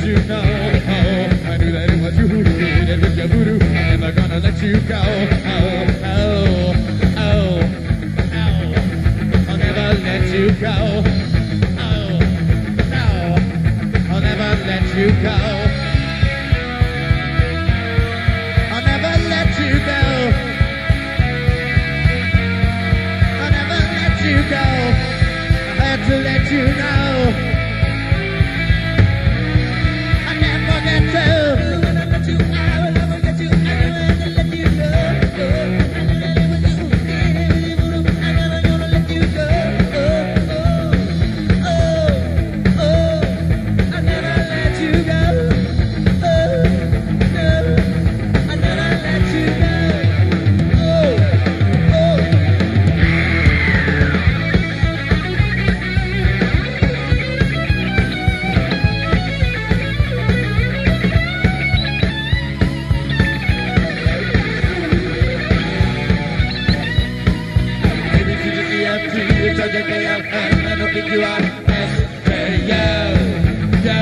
let you know. Oh, I knew that it was you who did it with your voodoo. Never gonna let you go. Oh, oh, oh, oh. I'll never let you go. Oh, I'll never let you go. I'll never let you go. I'll never let you go. I had to let you know. I don't think you are S-K, yo, yo,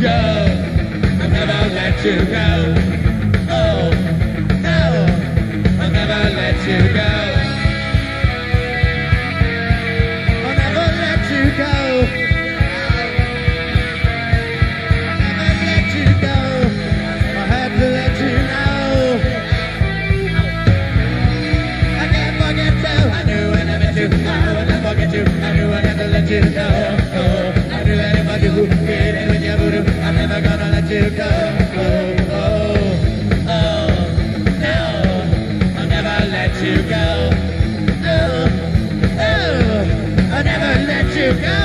yo. I'll never let you go. Oh, no, I'll never let you go. you go. Oh, oh, I'll never let you go.